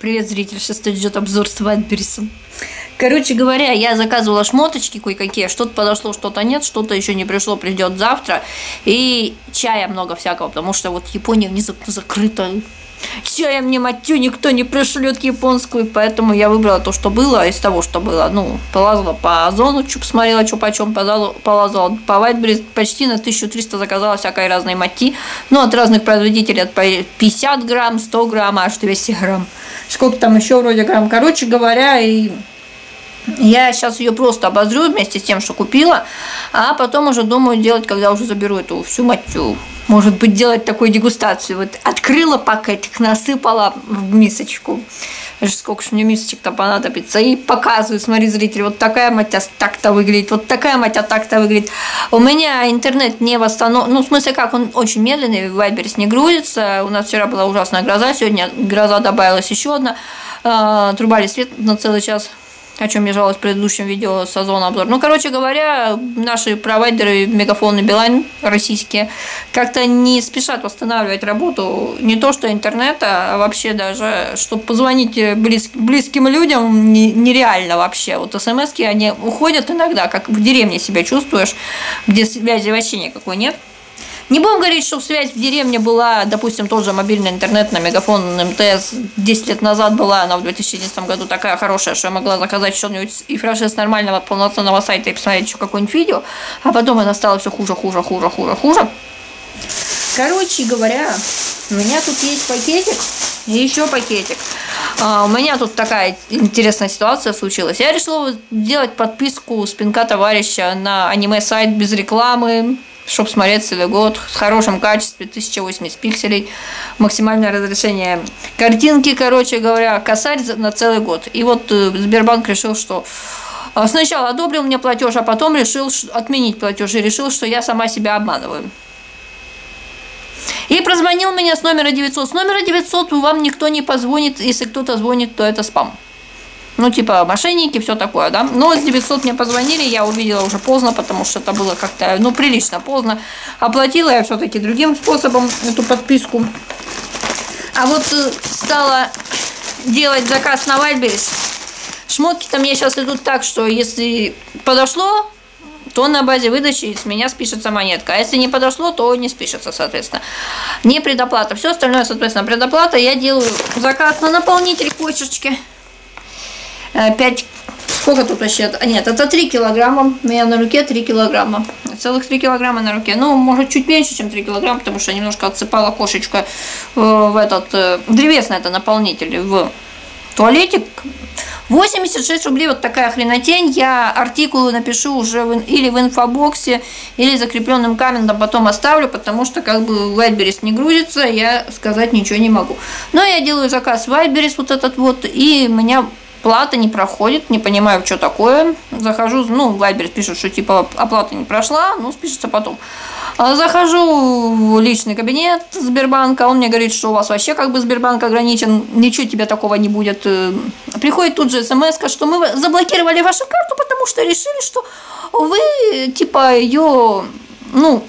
Привет, зритель, сейчас идет обзор с Вайтберрисом. Короче говоря, я заказывала шмоточки кое-какие, что-то подошло, что-то нет, что-то еще не пришло, придет завтра. И чая много всякого, потому что вот Япония внезапно закрыта. Чая мне матю никто не пришлет японскую, поэтому я выбрала то, что было, из того, что было. Ну, полазала по Озону, что посмотрела, что почем, полазала по Вайтберрис, почти на 1300 заказала всякой разной мати. Ну, от разных производителей, от 50 грамм, 100 грамм, аж 200 грамм. Сколько там еще вроде грамм. Короче говоря, и я сейчас ее просто обозрю вместе с тем, что купила, а потом уже думаю делать, когда уже заберу эту всю матью. Может быть, делать такую дегустацию. Вот открыла пакетик, насыпала в мисочку. Сколько же мне мисочек-то понадобится. И показываю, смотри, зритель, вот такая матя так-то выглядит, вот такая матя так-то выглядит. У меня интернет не восстановлен. Ну, в смысле, как он очень медленный, Вайберс не грузится. У нас вчера была ужасная гроза, сегодня гроза добавилась еще одна. А, трубали свет на целый час о чем я жаловалась в предыдущем видео с Озона обзор. Ну, короче говоря, наши провайдеры Мегафон и Билайн российские как-то не спешат восстанавливать работу не то что интернета, а вообще даже, чтобы позвонить близ, близким людям нереально вообще. Вот смс они уходят иногда, как в деревне себя чувствуешь, где связи вообще никакой нет. Не будем говорить, что связь в деревне была, допустим, тот же мобильный интернет на Мегафон МТС 10 лет назад была, она в 2011 году такая хорошая, что я могла заказать что-нибудь и фреш с нормального полноценного сайта и посмотреть еще какое-нибудь видео, а потом она стала все хуже, хуже, хуже, хуже, хуже. Короче говоря, у меня тут есть пакетик и еще пакетик. А, у меня тут такая интересная ситуация случилась. Я решила сделать подписку с пинка товарища на аниме-сайт без рекламы, чтобы смотреть целый год в хорошем качестве, 1080 пикселей, максимальное разрешение картинки, короче говоря, косарь на целый год. И вот э, Сбербанк решил, что э, сначала одобрил мне платеж, а потом решил отменить платеж и решил, что я сама себя обманываю. И прозвонил меня с номера 900. С номера 900 вам никто не позвонит, если кто-то звонит, то это спам ну, типа, мошенники, все такое, да. Но с 900 мне позвонили, я увидела уже поздно, потому что это было как-то, ну, прилично поздно. Оплатила я все-таки другим способом эту подписку. А вот э, стала делать заказ на Вальберис. Шмотки-то мне сейчас идут так, что если подошло, то на базе выдачи с меня спишется монетка. А если не подошло, то не спишется, соответственно. Не предоплата. Все остальное, соответственно, предоплата. Я делаю заказ на наполнитель почечки. 5, э, сколько тут вообще? А, нет, это 3 килограмма. У меня на руке 3 килограмма. Целых 3 килограмма на руке. Ну, может, чуть меньше, чем 3 килограмма, потому что я немножко отсыпала кошечка э, в этот э, древесный это наполнитель в туалетик. 86 рублей вот такая хренотень. Я артикулы напишу уже в, или в инфобоксе, или закрепленным комментом потом оставлю, потому что как бы Вайберис не грузится, я сказать ничего не могу. Но я делаю заказ Вайберис вот этот вот, и меня Плата не проходит, не понимаю, что такое. Захожу, ну, Вайбер пишет, что типа оплата не прошла, ну, спишется потом. А захожу в личный кабинет Сбербанка, он мне говорит, что у вас вообще как бы Сбербанк ограничен, ничего тебе такого не будет. Э, приходит тут же смс, что мы заблокировали вашу карту, потому что решили, что вы типа ее, ну,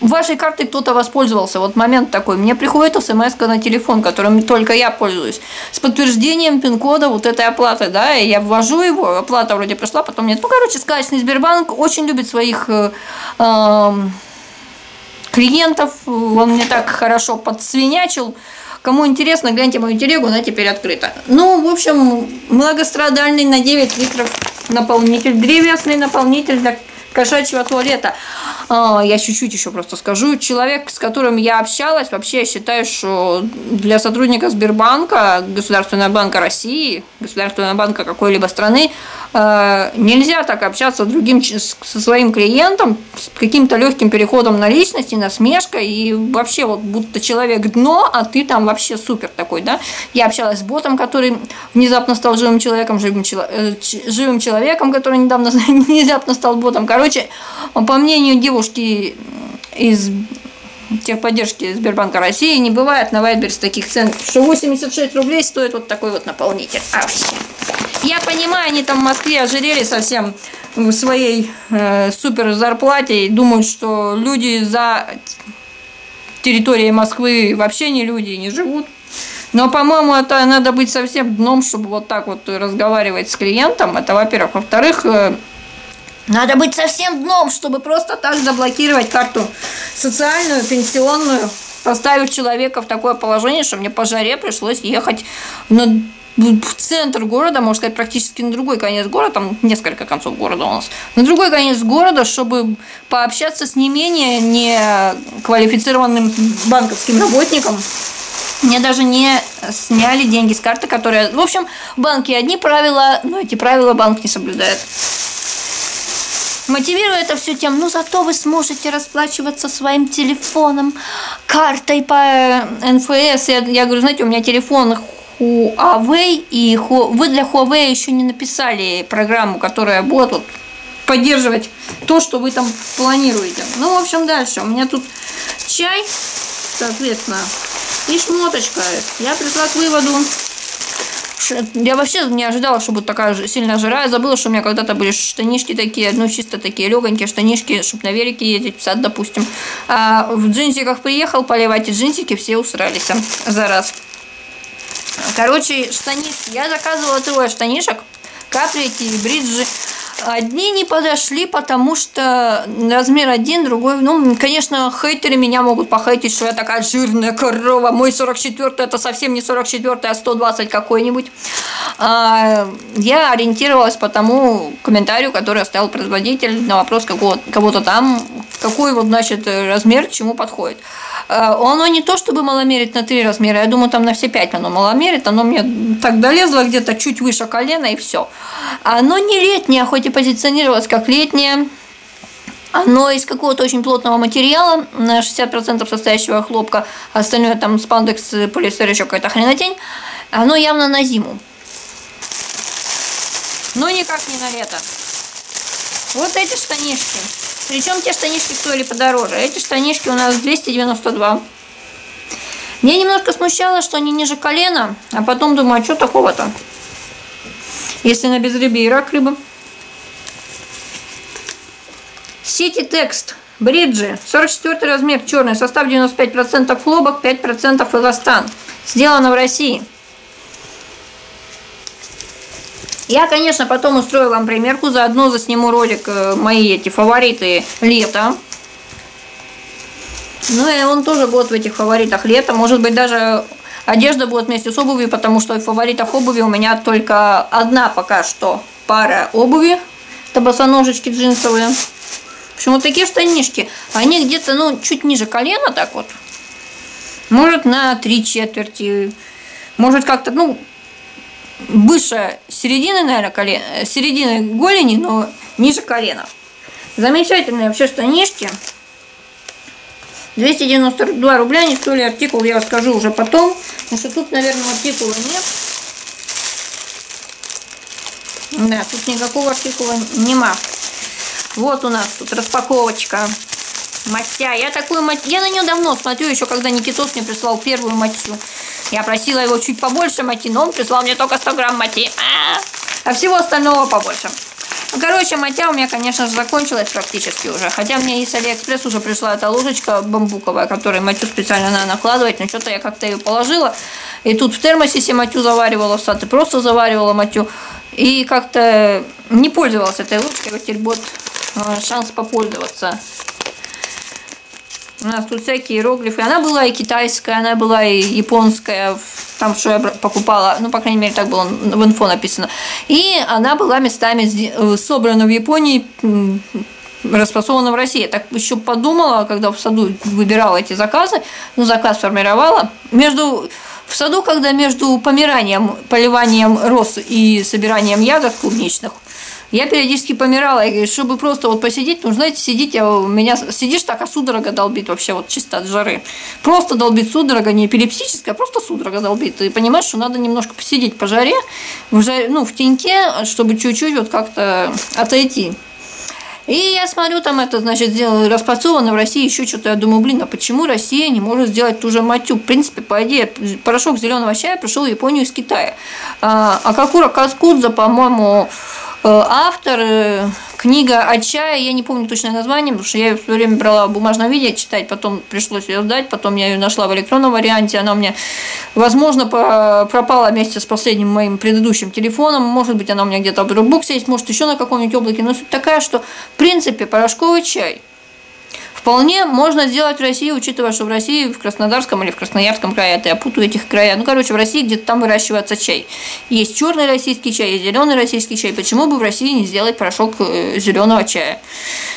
вашей картой кто-то воспользовался. Вот момент такой. Мне приходит смс на телефон, которым только я пользуюсь, с подтверждением пин-кода вот этой оплаты, да, и я ввожу его, оплата вроде пришла, потом нет. Ну, короче, сказочный Сбербанк очень любит своих э, э, клиентов, он мне так хорошо подсвинячил, Кому интересно, гляньте мою телегу, она теперь открыта. Ну, в общем, многострадальный на 9 литров наполнитель, древесный наполнитель для кошачьего туалета. А, я чуть-чуть еще просто скажу. Человек, с которым я общалась, вообще я считаю, что для сотрудника Сбербанка, Государственного банка России, Государственного банка какой-либо страны, э, нельзя так общаться с другим, со своим клиентом, с каким-то легким переходом на личность и насмешка, и вообще вот будто человек дно, а ты там вообще супер такой, да. Я общалась с ботом, который внезапно стал живым человеком, живым, э, живым человеком, который недавно внезапно стал ботом. Короче, по мнению девушки, из техподдержки Сбербанка России не бывает на Вайберс таких цен, что 86 рублей стоит вот такой вот наполнитель. А вообще. Я понимаю, они там в Москве ожирели совсем в своей э, супер зарплате и думают, что люди за территорией Москвы вообще не люди, не живут. Но, по-моему, это надо быть совсем дном, чтобы вот так вот разговаривать с клиентом. Это, во-первых. Во-вторых, э, надо быть совсем дном, чтобы просто так заблокировать карту социальную, пенсионную, поставив человека в такое положение, что мне по жаре пришлось ехать на в центр города, можно сказать, практически на другой конец города, там несколько концов города у нас, на другой конец города, чтобы пообщаться с не менее неквалифицированным банковским работником, мне даже не сняли деньги с карты, которые... В общем, в банке одни правила, но эти правила банк не соблюдает. Мотивирую это все тем, ну зато вы сможете расплачиваться своим телефоном, картой по НФС. Я, я говорю, знаете, у меня телефон Huawei, и вы для Huawei еще не написали программу, которая будет вот поддерживать то, что вы там планируете. Ну, в общем, дальше. У меня тут чай, соответственно, и шмоточка. Я пришла к выводу, я вообще не ожидала, что будет такая сильная жара. Я забыла, что у меня когда-то были штанишки такие, ну, чисто такие легонькие штанишки, чтобы на велике ездить в сад, допустим. А в джинсиках приехал поливать, и джинсики все усрались за раз. Короче, штанишки. Я заказывала трое штанишек. Капли эти бриджи. Одни не подошли, потому что размер один, другой... Ну, конечно, хейтеры меня могут похейтить, что я такая жирная корова. Мой 44 это совсем не 44 а 120 какой-нибудь. А, я ориентировалась по тому комментарию, который оставил производитель на вопрос кого-то там, какой вот, значит, размер чему подходит. А, оно не то, чтобы маломерит на три размера, я думаю, там на все пять оно маломерит, оно мне так долезло где-то чуть выше колена и все. Оно не летнее, хоть и позиционировалось как летнее, оно из какого-то очень плотного материала, на 60% состоящего хлопка, остальное там спандекс, полиэстер, еще какая-то хренотень. Оно явно на зиму. Но никак не на лето. Вот эти штанишки. Причем те штанишки стоили подороже. Эти штанишки у нас 292. Мне немножко смущало, что они ниже колена, а потом думаю, а что такого-то? Если на безрыбье и рак рыба. Сети текст. Бриджи. 44 размер, черный. Состав 95% хлопок, 5% эластан. Сделано в России. Я, конечно, потом устрою вам примерку, заодно засниму ролик э, мои эти фавориты лета. Ну и он тоже будет в этих фаворитах лета. Может быть, даже одежда будет вместе с обувью, потому что в фаворитах обуви у меня только одна пока что пара обуви. Это босоножечки джинсовые. Вот такие штанишки. Они где-то, ну, чуть ниже колена так вот. Может, на три четверти. Может, как-то, ну, выше середины, наверное, колен, э, середины голени, но ниже колена. Замечательные вообще штанишки. 292 рубля, не стоили артикул, я расскажу уже потом. Потому что тут, наверное, артикула нет. Да, тут никакого артикула нема. Вот у нас тут распаковочка. Матя. Я такую мать... Я на нее давно смотрю, еще когда Никитос мне прислал первую матью. Я просила его чуть побольше мати, но он прислал мне только 100 грамм мати. А, а всего остального побольше. Ну, короче, матя у меня, конечно же, закончилась практически уже. Хотя мне из Алиэкспресс уже пришла эта ложечка бамбуковая, которой матю специально надо накладывать. Но что-то я как-то ее положила. И тут в термосе себе матю заваривала, в сад и просто заваривала матю. И как-то не пользовалась этой ложкой. Вот теперь будет э, шанс попользоваться. У нас тут всякие иероглифы. Она была и китайская, она была и японская. Там, что я покупала, ну, по крайней мере, так было в инфо написано. И она была местами э, собрана в Японии, расфасована в России. Я так еще подумала, когда в саду выбирала эти заказы, ну, заказ формировала. Между в саду, когда между помиранием, поливанием роз и собиранием ягод клубничных, я периодически помирала, и чтобы просто вот посидеть, ну, знаете, сидеть, я, у меня сидишь так, а судорога долбит вообще вот чисто от жары. Просто долбит судорога, не эпилептическая, а просто судорога долбит. Ты понимаешь, что надо немножко посидеть по жаре, в жаре ну, в теньке, чтобы чуть-чуть вот как-то отойти. И я смотрю, там это, значит, распрацовано в России еще что-то. Я думаю, блин, а почему Россия не может сделать ту же матю? В принципе, по идее, порошок зеленого чая пришел в Японию из Китая. А Акакура Каскудза, по-моему, автор, Книга о чае, я не помню точное название, потому что я ее все время брала в бумажном виде читать, потом пришлось ее сдать, потом я ее нашла в электронном варианте, она у меня, возможно, пропала вместе с последним моим предыдущим телефоном, может быть, она у меня где-то в дропбоксе есть, может, еще на каком-нибудь облаке, но суть такая, что, в принципе, порошковый чай – Вполне можно сделать в России, учитывая, что в России, в Краснодарском или в Красноярском крае, это я путаю этих края, ну, короче, в России где-то там выращивается чай. Есть черный российский чай, есть зеленый российский чай. Почему бы в России не сделать порошок э, зеленого чая?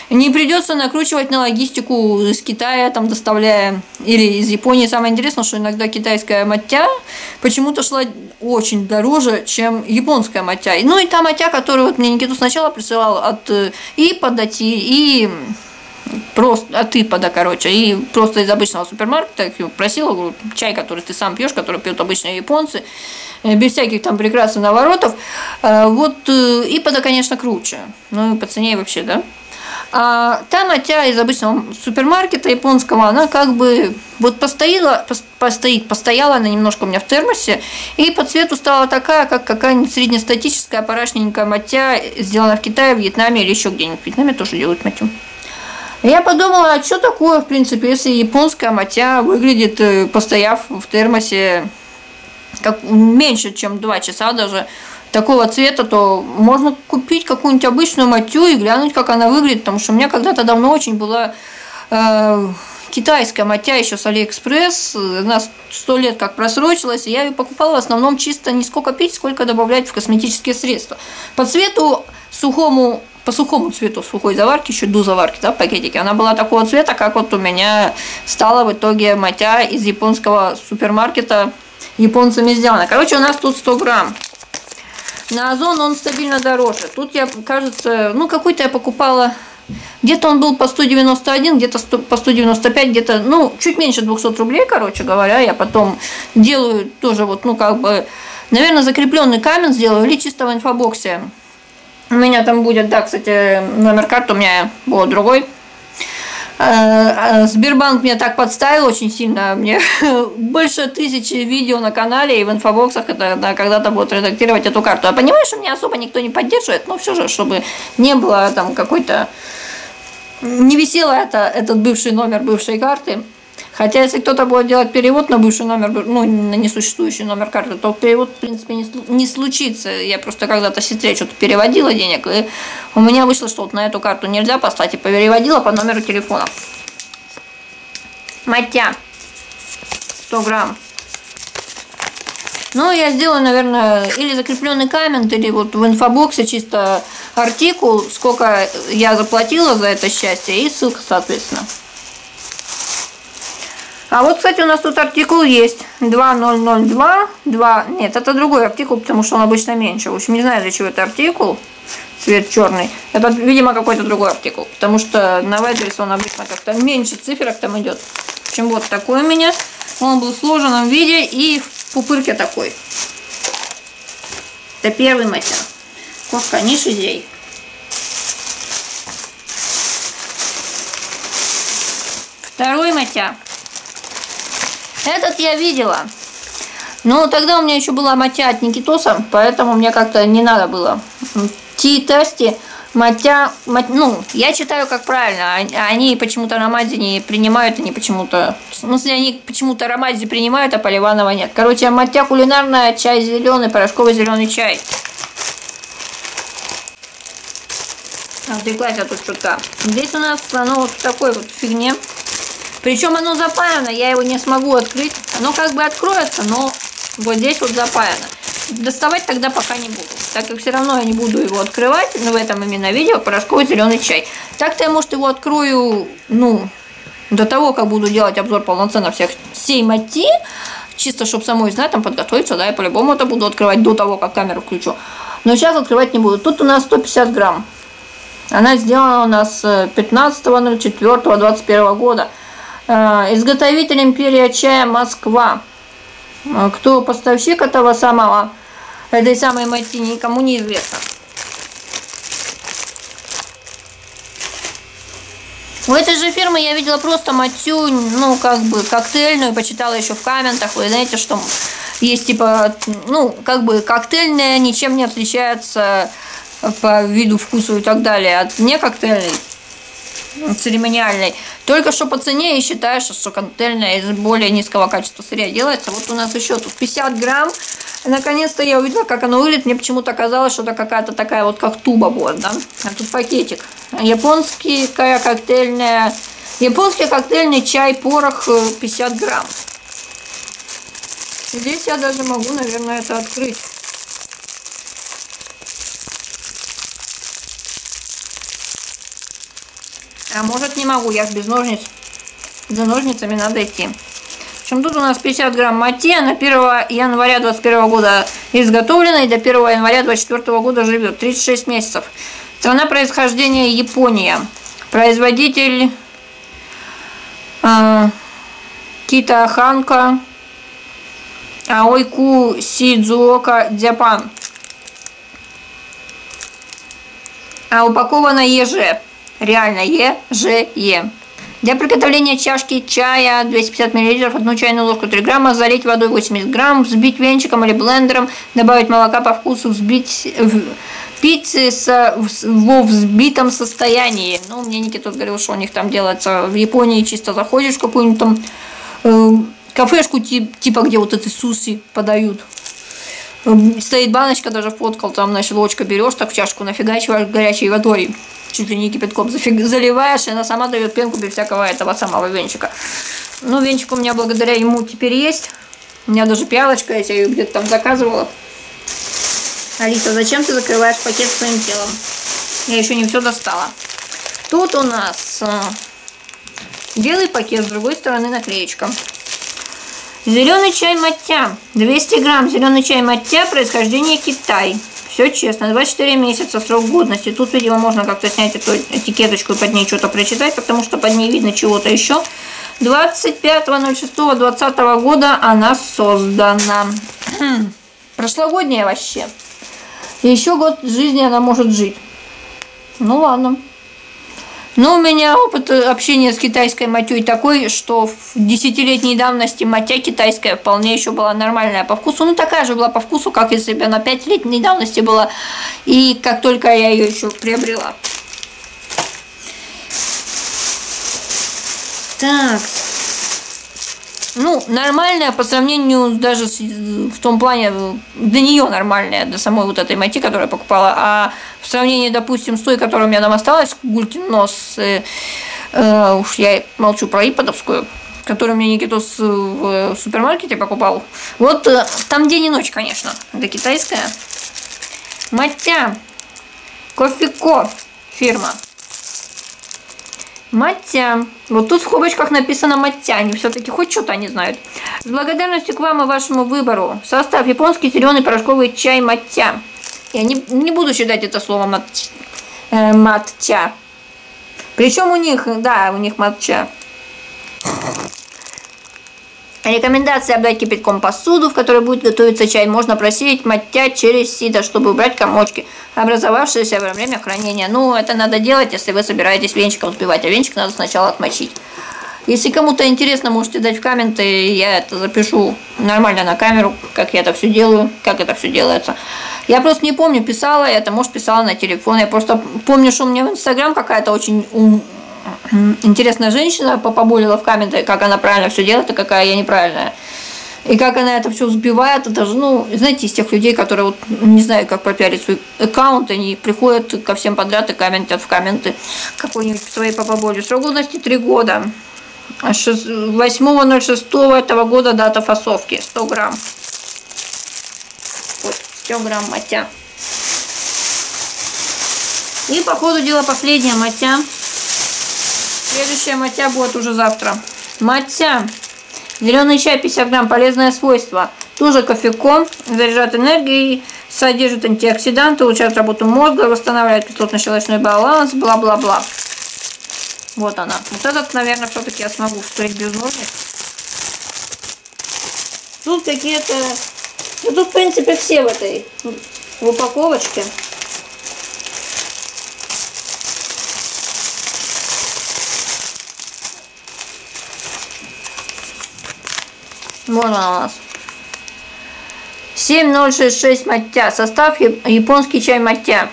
Не придется накручивать на логистику из Китая, там, доставляя, или из Японии. Самое интересное, что иногда китайская маття почему-то шла очень дороже, чем японская маття. Ну, и та маття, которую вот мне Никиту сначала присылал от э, и подати, и просто от ипода, короче, и просто из обычного супермаркета просила, говорю, чай, который ты сам пьешь, который пьют обычные японцы, э, без всяких там прекрасных наворотов. Э, вот э, ипода, конечно, круче, ну и по цене вообще, да. А та матя из обычного супермаркета японского, она как бы вот постояла, постоит, постояла она немножко у меня в термосе, и по цвету стала такая, как какая-нибудь среднестатическая парашненькая матя, сделана в Китае, Вьетнаме или еще где-нибудь. В Вьетнаме тоже делают матю. Я подумала, а что такое, в принципе, если японская матя выглядит, э, постояв в термосе, как меньше, чем 2 часа даже, такого цвета, то можно купить какую-нибудь обычную матю и глянуть, как она выглядит, потому что у меня когда-то давно очень была э, китайская матя еще с Алиэкспресс, она сто лет как просрочилась, и я ее покупала в основном чисто не сколько пить, сколько добавлять в косметические средства. По цвету сухому по сухому цвету сухой заварки, еще до заварки, да, в пакетике, она была такого цвета, как вот у меня стала в итоге матя из японского супермаркета японцами сделана. Короче, у нас тут 100 грамм. На Озон он стабильно дороже. Тут я, кажется, ну какой-то я покупала, где-то он был по 191, где-то по 195, где-то, ну, чуть меньше 200 рублей, короче говоря. Я потом делаю тоже вот, ну, как бы, наверное, закрепленный камень сделаю или чисто в инфобоксе у меня там будет, да, кстати, номер карты у меня был другой. Э, э, Сбербанк меня так подставил очень сильно. Мне больше тысячи видео на канале и в инфобоксах это да, когда-то будут редактировать эту карту. Я понимаю, что меня особо никто не поддерживает, но все же, чтобы не было там какой-то... Не висело это, этот бывший номер бывшей карты. Хотя, если кто-то будет делать перевод на бывший номер, ну, на несуществующий номер карты, то перевод, в принципе, не, не случится. Я просто когда-то сестре что-то переводила денег, и у меня вышло, что вот на эту карту нельзя послать, и переводила по номеру телефона. Матя. 100 грамм. Ну, я сделаю, наверное, или закрепленный коммент, или вот в инфобоксе чисто артикул, сколько я заплатила за это счастье, и ссылка, соответственно. А вот, кстати, у нас тут артикул есть. 2002. 2. Нет, это другой артикул, потому что он обычно меньше. В общем, не знаю, для чего это артикул. Цвет черный. Это, видимо, какой-то другой артикул. Потому что на Вайберис он обычно как-то меньше циферок там идет. В общем, вот такой у меня. Он был в сложенном виде и в пупырке такой. Это первый матер. Кошка, не шизей. Второй матя. Этот я видела. Но тогда у меня еще была матя от Никитоса, поэтому мне как-то не надо было. Ти-тести, матя, мат, ну, я читаю как правильно, а они почему-то Рамадзи не принимают, они почему-то, в смысле, они почему-то Рамадзи принимают, а Поливанова нет. Короче, матя кулинарная, чай зеленый, порошковый зеленый чай. Отвлеклась от шутка. Здесь у нас оно вот в такой вот фигне. Причем оно запаяно, я его не смогу открыть. Оно как бы откроется, но вот здесь вот запаяно. Доставать тогда пока не буду, так как все равно я не буду его открывать, но в этом именно видео порошковый зеленый чай. Так-то я, может, его открою, ну, до того, как буду делать обзор полноценно всех всей мати, чисто, чтобы самой знать, там подготовиться, да, я по-любому это буду открывать до того, как камеру включу. Но сейчас открывать не буду. Тут у нас 150 грамм. Она сделана у нас 15.04.21 э, года. Э, изготовитель империя чая Москва. Э, кто поставщик этого самого, этой самой мати, никому не известно. У этой же фирмы я видела просто матю, ну, как бы коктейльную, почитала еще в комментах. Вы знаете, что есть типа, ну, как бы коктейльная ничем не отличается по виду, вкусу и так далее, от не коктейльной, церемониальной. Только что по цене и считаешь, что коктейльная из более низкого качества сырья делается. Вот у нас еще тут 50 грамм. Наконец-то я увидела, как оно выглядит. Мне почему-то казалось, что это какая-то такая вот как туба будет, да? А тут пакетик. Японский коктейльная... Японский коктейльный чай, порох 50 грамм. Здесь я даже могу, наверное, это открыть. А может не могу, я ж без ножниц. За ножницами надо идти. В общем, тут у нас 50 грамм мати, на 1 января 21 года изготовлена и до 1 января 24 года живет. 36 месяцев. Страна происхождения Япония. Производитель э, Кита Ханка Аойку Сидзуока Джапан. А упакована ЕЖ. Реально ЕЖЕ. Для приготовления чашки чая 250 мл, одну чайную ложку 3 грамма, залить водой 80 грамм, взбить венчиком или блендером, добавить молока по вкусу, взбить, пить с, во взбитом состоянии. Ну, мне Никита говорил, что у них там делается в Японии, чисто заходишь в какую-нибудь там э, кафешку, типа, где вот эти суси подают. Стоит баночка, даже фоткал, там, значит, ложка берешь, так в чашку нафигачиваешь горячей водой чуть ли не кипятком заливаешь, и она сама дает пенку без всякого этого самого венчика. Ну, венчик у меня благодаря ему теперь есть. У меня даже пиалочка, я ее где-то там заказывала. Алиса, зачем ты закрываешь пакет своим телом? Я еще не все достала. Тут у нас э, белый пакет, с другой стороны наклеечка. Зеленый чай маття. 200 грамм зеленый чай маття, происхождение Китай. Все честно. 24 месяца срок годности. Тут, видимо, можно как-то снять эту этикеточку и под ней что-то прочитать, потому что под ней видно чего-то еще. 25.06.2020 года она создана. Хм. Прошлогодняя вообще. еще год жизни она может жить. Ну ладно. Но у меня опыт общения с китайской матей такой, что в десятилетней давности матя китайская вполне еще была нормальная по вкусу. Ну, такая же была по вкусу, как если бы она пятилетней давности была. И как только я ее еще приобрела. Так, ну, нормальная по сравнению даже с, в том плане, для нее нормальная, для самой вот этой майти, которую я покупала, а в сравнении, допустим, с той, которая у меня там осталась, Гулькин нос, э, э, уж я молчу про иподовскую, которую мне Никитос в супермаркете покупал. Вот э, там день и ночь, конечно, это китайская. Маття, кофеко фирма. Маття. Вот тут в скобочках написано Маття. Они все-таки хоть что-то они знают. С благодарностью к вам и вашему выбору. Состав японский зеленый порошковый чай Маття. Я не, не буду считать это слово мат, э. Причем у них, да, у них матча. Рекомендация обдать кипятком посуду, в которой будет готовиться чай. Можно просеять маття через сито, чтобы убрать комочки, образовавшиеся во время хранения. Ну, это надо делать, если вы собираетесь венчиком взбивать, а венчик надо сначала отмочить. Если кому-то интересно, можете дать в комменты, я это запишу нормально на камеру, как я это все делаю, как это все делается. Я просто не помню, писала я это, может, писала на телефон. Я просто помню, что у меня в Инстаграм какая-то очень интересная женщина поболела в комментах, как она правильно все делает, а какая я неправильная. И как она это все сбивает, это же, ну, знаете, из тех людей, которые вот не знают, как пропиарить свой аккаунт, они приходят ко всем подряд и комментят в комменты какой-нибудь своей попоболи. Срок годности 3 года. 8.06 этого года дата фасовки. 100 грамм. Вот, 100 грамм матя. И по ходу дела последняя матя. Следующая матя будет уже завтра. Матя. Зеленый чай 50 грамм. Полезное свойство. Тоже кофейком. Заряжает энергией. Содержит антиоксиданты. Улучшает работу мозга. Восстанавливает кислотно-щелочной баланс. Бла-бла-бла. Вот она. Вот этот, наверное, все-таки я смогу вскрыть без ножниц. Тут какие-то... Ну, тут, в принципе, все в этой в упаковочке. Она у нас. 7066 маття. Состав японский чай маття.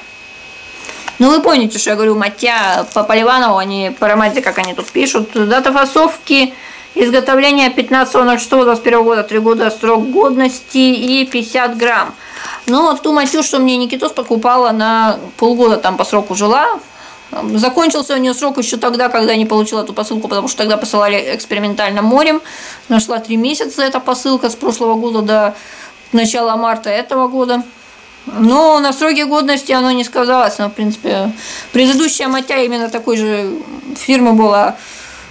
Ну, вы помните, что я говорю, Матья по Поливанову, они по аромате, как они тут пишут. Дата фасовки изготовления 15.06.21 года, 3 года срок годности и 50 грамм. Ну, вот ту матью, что мне Никитос покупала на полгода там по сроку жила, Закончился у нее срок еще тогда, когда не получила эту посылку, потому что тогда посылали экспериментальным морем. Нашла три месяца эта посылка с прошлого года до начала марта этого года. Но на сроке годности оно не сказалось. Но, в принципе, предыдущая матя именно такой же фирмы была.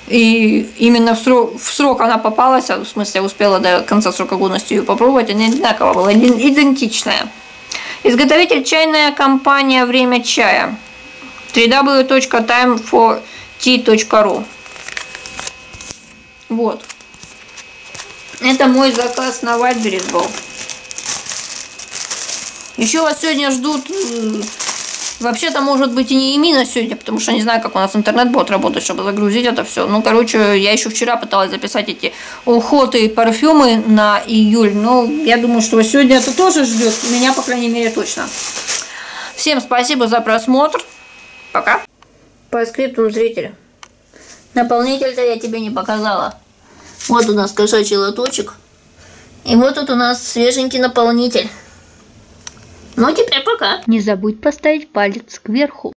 И именно в срок, в срок она попалась, в смысле, успела до конца срока годности ее попробовать, она одинаково была, идентичная. Изготовитель чайная компания «Время чая» www.timefortea.ru Вот. Это мой заказ на Вальберис был. Еще вас сегодня ждут... Э, вообще-то, может быть, и не именно сегодня, потому что не знаю, как у нас интернет будет работать, чтобы загрузить это все. Ну, короче, я еще вчера пыталась записать эти уходы и парфюмы на июль, но я думаю, что сегодня это тоже ждет. Меня, по крайней мере, точно. Всем спасибо за просмотр. Пока. По скрипту зрителя. Наполнитель-то я тебе не показала. Вот у нас кошачий лоточек. И вот тут у нас свеженький наполнитель. Ну, теперь пока. Не забудь поставить палец кверху.